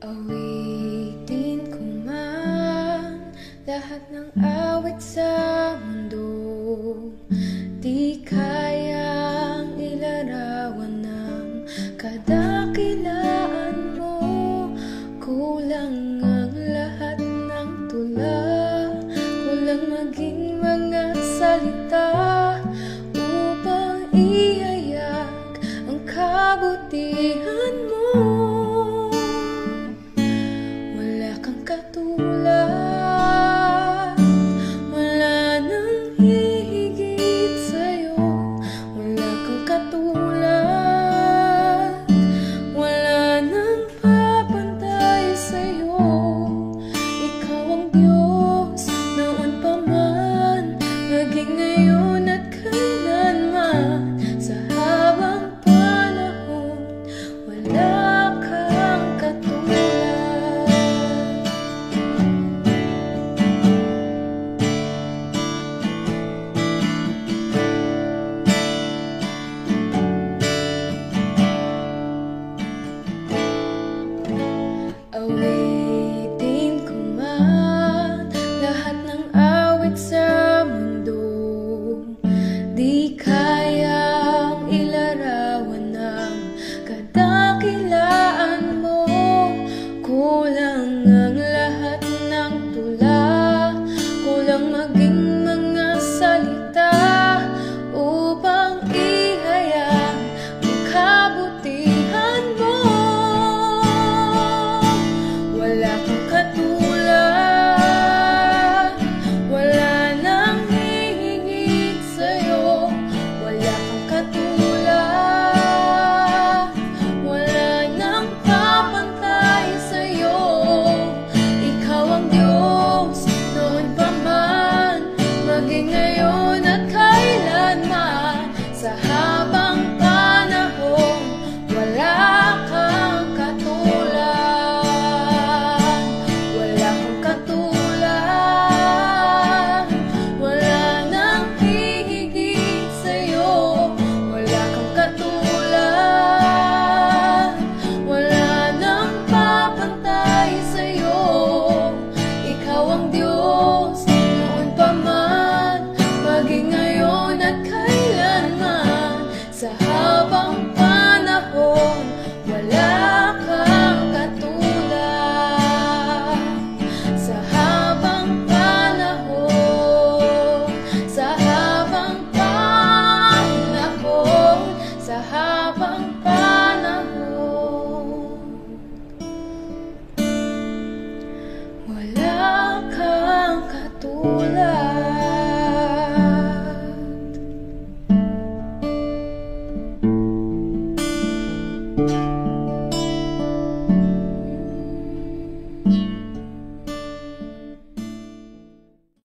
Awitin ko man lahat ng awit sa mundo Di kayang ilarawan ng kadakilaan mo. Kulang ang lahat ng tula. Kulang maging mga salita Upang ihayak ang kabutihan mo. Wala kang katulad maging